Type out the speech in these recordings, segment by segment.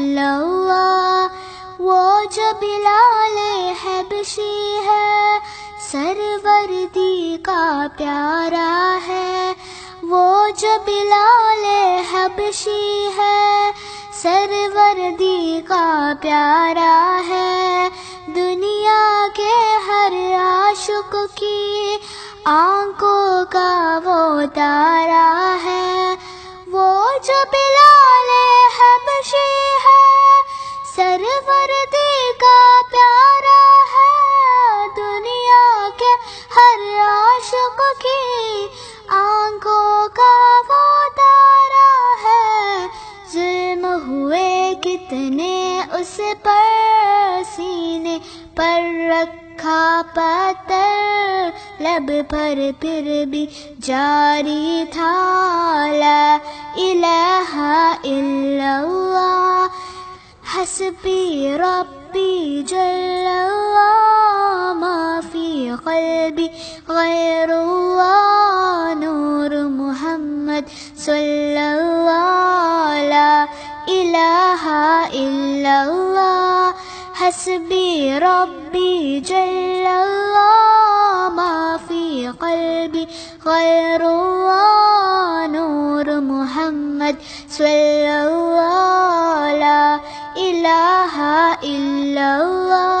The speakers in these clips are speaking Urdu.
اللہ وہ جو بلال حبشی ہے، سروردی کا پیارا ہے۔ وہ جو بلال حبشی ہے، سروردی کا پیارا ہے۔ دنیا کے ہر عاشق کی آنکھوں کا وہ تارا ہے۔ وہ جو آنکھوں کا وہ تارا ہے۔ ظلم ہوئے کتنے اس پر۔ سینے پر رکھا پتر لب پر پھر بھی جاری تھا۔ لا الہ الا اللہ۔ حسبی ربی جل اللہ ما فی قلبی محمد صلى الله لا إله إلا الله. حسبي ربي جل الله. ما في قلبي غير الله. نور محمد صلى الله لا إله إلا الله.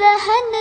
بهن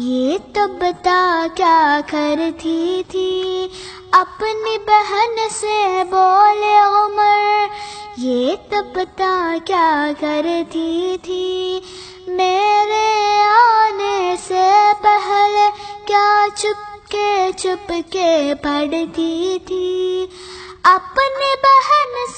یہ تو بتا کیا کرتی تھی؟ اپنی بہن سے بولے عمر، یہ تو بتا کیا کرتی تھی؟ میرے آنے سے پہلے کیا چپ کے چپ کے پڑھتی تھی؟ اپنی بہن سے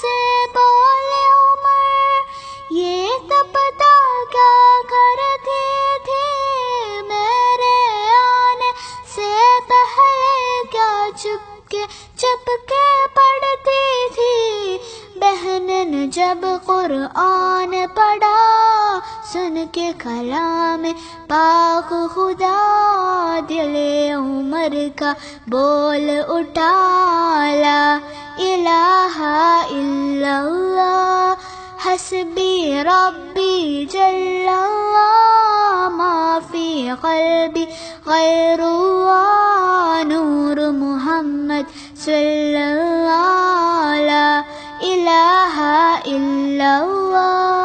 جب قرآن پڑھا، سن کے کلام پاک خدا، دل عمر کا بول اٹھا لا الہ الا اللہ، حسبی ربی جل اللہ ما فی قلبی غیر اللہ، نور محمد صلی اللہ ilaha illallah